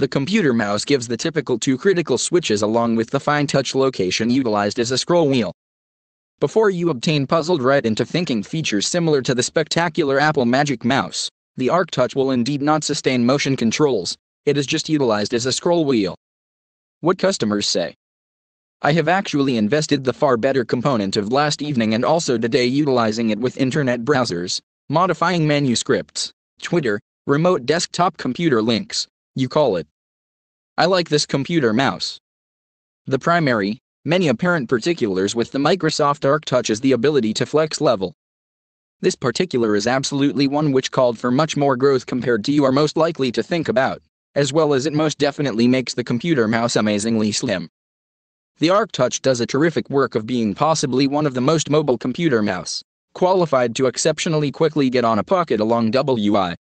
The computer mouse gives the typical two critical switches along with the fine touch location utilized as a scroll wheel. Before you obtain puzzled right into thinking features similar to the spectacular Apple Magic Mouse, the ArcTouch will indeed not sustain motion controls, it is just utilized as a scroll wheel. What customers say. I have actually invested the far better component of last evening and also today utilizing it with internet browsers, modifying manuscripts, Twitter, remote desktop computer links, you call it. I like this computer mouse. The primary, many apparent particulars with the Microsoft ArcTouch is the ability to flex level. This particular is absolutely one which called for much more growth compared to you are most likely to think about, as well as it most definitely makes the computer mouse amazingly slim. The ArcTouch does a terrific work of being possibly one of the most mobile computer mouse, qualified to exceptionally quickly get on a pocket along WI.